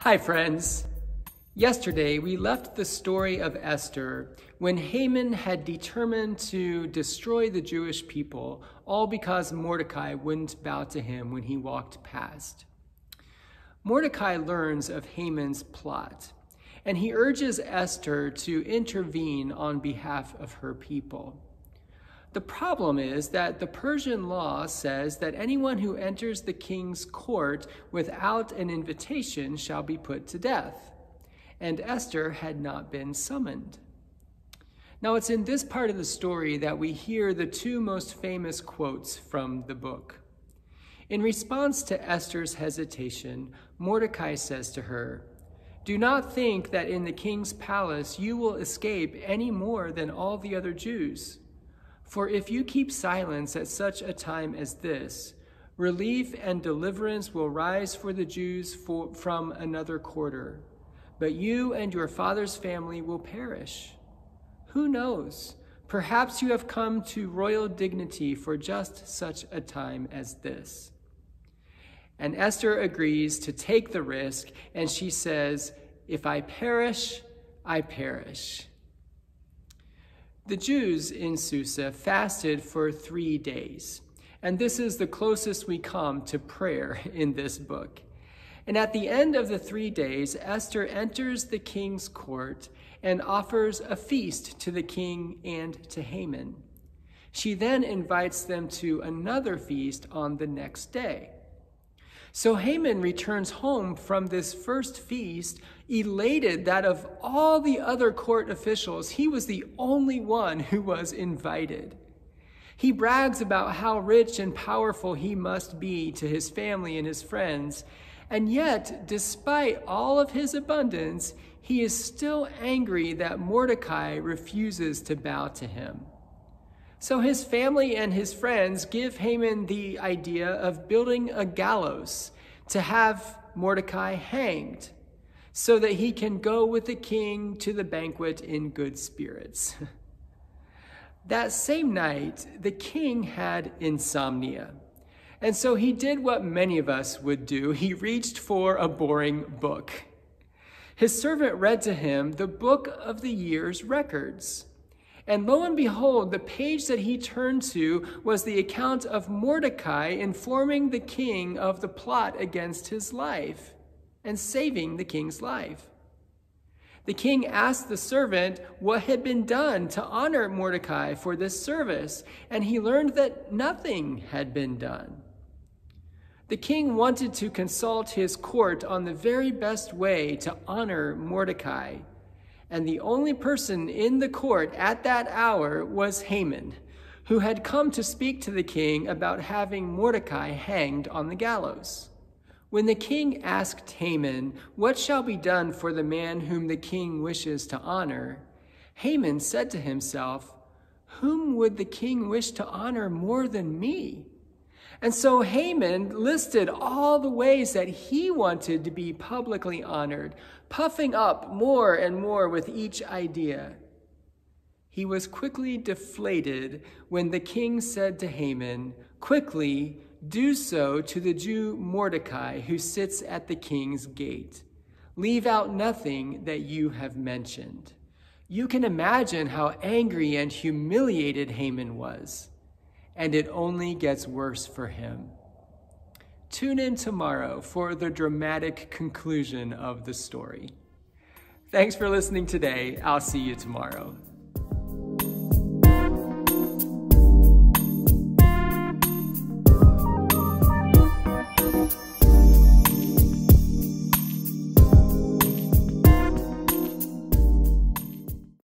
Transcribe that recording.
Hi, friends. Yesterday, we left the story of Esther when Haman had determined to destroy the Jewish people, all because Mordecai wouldn't bow to him when he walked past. Mordecai learns of Haman's plot, and he urges Esther to intervene on behalf of her people. The problem is that the Persian law says that anyone who enters the king's court without an invitation shall be put to death. And Esther had not been summoned. Now, it's in this part of the story that we hear the two most famous quotes from the book. In response to Esther's hesitation, Mordecai says to her, Do not think that in the king's palace you will escape any more than all the other Jews. For if you keep silence at such a time as this, relief and deliverance will rise for the Jews for, from another quarter, but you and your father's family will perish. Who knows? Perhaps you have come to royal dignity for just such a time as this. And Esther agrees to take the risk, and she says, If I perish, I perish. The Jews in Susa fasted for three days, and this is the closest we come to prayer in this book. And at the end of the three days, Esther enters the king's court and offers a feast to the king and to Haman. She then invites them to another feast on the next day. So Haman returns home from this first feast, elated that of all the other court officials, he was the only one who was invited. He brags about how rich and powerful he must be to his family and his friends. And yet, despite all of his abundance, he is still angry that Mordecai refuses to bow to him. So his family and his friends give Haman the idea of building a gallows to have Mordecai hanged so that he can go with the king to the banquet in good spirits. that same night, the king had insomnia. And so he did what many of us would do he reached for a boring book. His servant read to him the book of the year's records. And lo and behold, the page that he turned to was the account of Mordecai informing the king of the plot against his life and saving the king's life. The king asked the servant what had been done to honor Mordecai for this service, and he learned that nothing had been done. The king wanted to consult his court on the very best way to honor Mordecai and the only person in the court at that hour was Haman, who had come to speak to the king about having Mordecai hanged on the gallows. When the king asked Haman, What shall be done for the man whom the king wishes to honor? Haman said to himself, Whom would the king wish to honor more than me? And so Haman listed all the ways that he wanted to be publicly honored, puffing up more and more with each idea. He was quickly deflated when the king said to Haman, Quickly, do so to the Jew Mordecai who sits at the king's gate. Leave out nothing that you have mentioned. You can imagine how angry and humiliated Haman was and it only gets worse for him. Tune in tomorrow for the dramatic conclusion of the story. Thanks for listening today. I'll see you tomorrow.